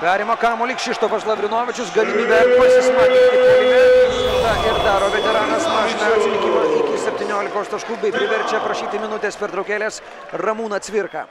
Perima kamuolį Kšištofas Lavrinovičius, galimybę pasismaginti puolime. Ir daro veteranas mažina atsilikimą iki 17 taškų bei priverčia prašyti minutės per traukėlės Ramūną Cvirką.